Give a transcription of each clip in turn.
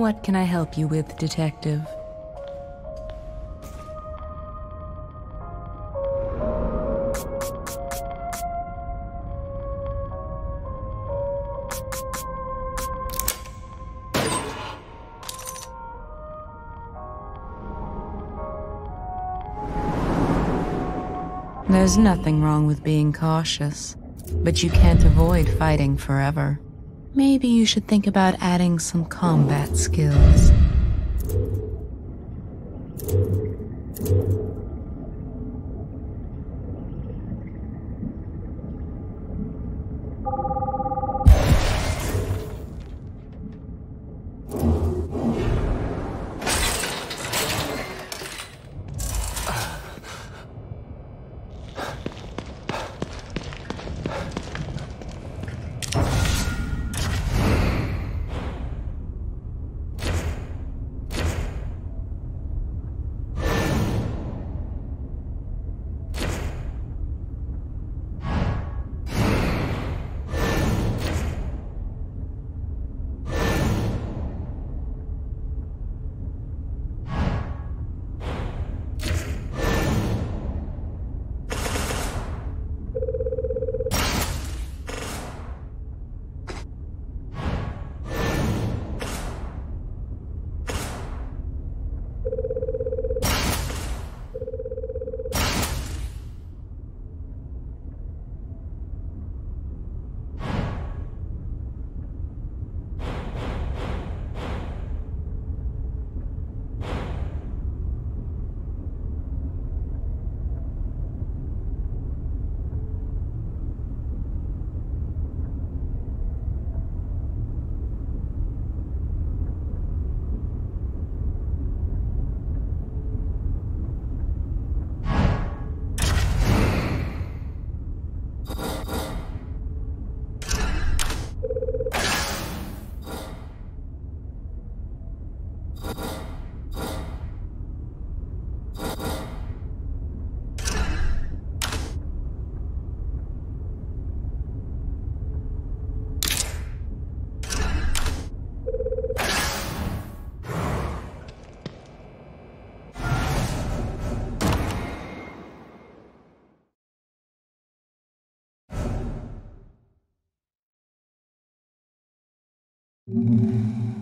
What can I help you with, Detective? There's nothing wrong with being cautious, but you can't avoid fighting forever. Maybe you should think about adding some combat skills. うん。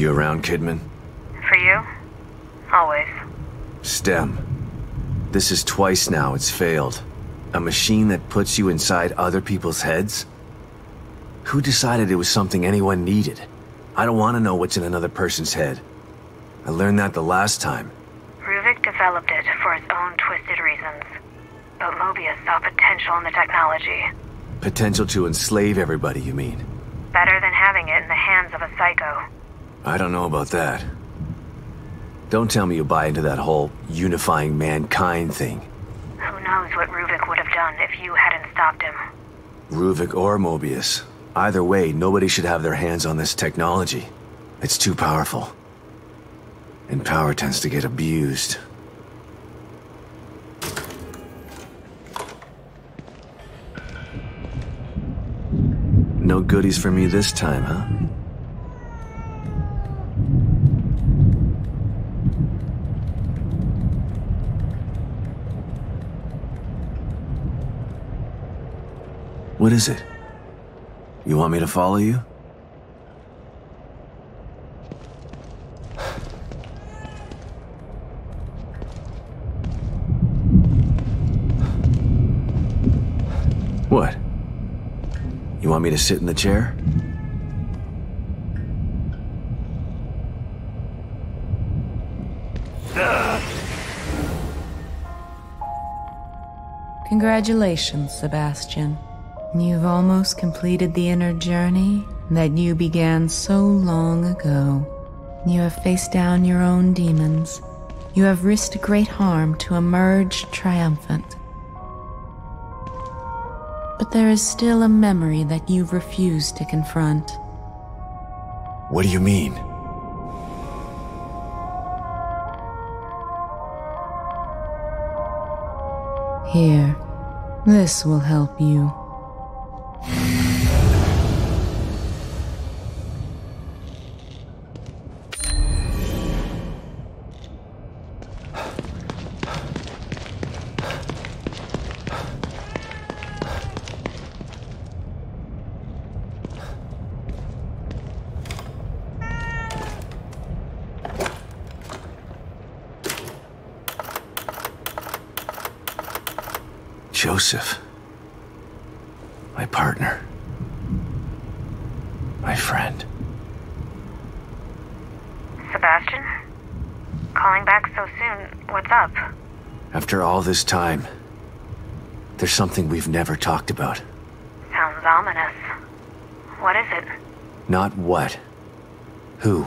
You around, Kidman? For you? Always. STEM. This is twice now it's failed. A machine that puts you inside other people's heads? Who decided it was something anyone needed? I don't want to know what's in another person's head. I learned that the last time. Ruvik developed it for his own twisted reasons. But Mobius saw potential in the technology. Potential to enslave everybody, you mean? Better than having it in the hands of a psycho. I don't know about that. Don't tell me you buy into that whole unifying mankind thing. Who knows what Ruvik would have done if you hadn't stopped him. Ruvik or Mobius. Either way, nobody should have their hands on this technology. It's too powerful. And power tends to get abused. No goodies for me this time, huh? What is it? You want me to follow you? What? You want me to sit in the chair? Congratulations, Sebastian. You've almost completed the inner journey that you began so long ago. You have faced down your own demons. You have risked great harm to emerge triumphant. But there is still a memory that you've refused to confront. What do you mean? Here, this will help you. This time, there's something we've never talked about. Sounds ominous. What is it? Not what. Who.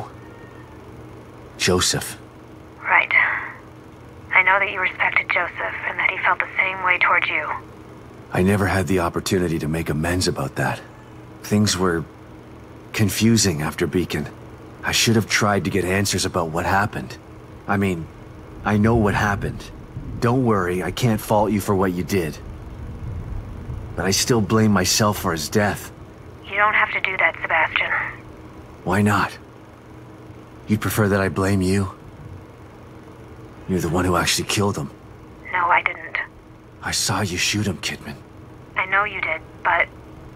Joseph. Right. I know that you respected Joseph and that he felt the same way towards you. I never had the opportunity to make amends about that. Things were confusing after Beacon. I should have tried to get answers about what happened. I mean, I know what happened. Don't worry, I can't fault you for what you did. But I still blame myself for his death. You don't have to do that, Sebastian. Why not? You'd prefer that I blame you? You're the one who actually killed him. No, I didn't. I saw you shoot him, Kidman. I know you did, but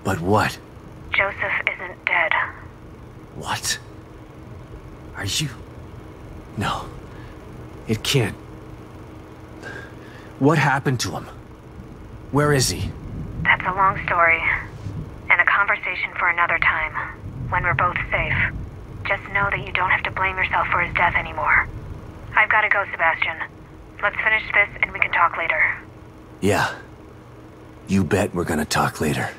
But what? Joseph isn't dead. What? Are you... No. It can't. What happened to him? Where is he? That's a long story. And a conversation for another time. When we're both safe. Just know that you don't have to blame yourself for his death anymore. I've gotta go, Sebastian. Let's finish this and we can talk later. Yeah. You bet we're gonna talk later.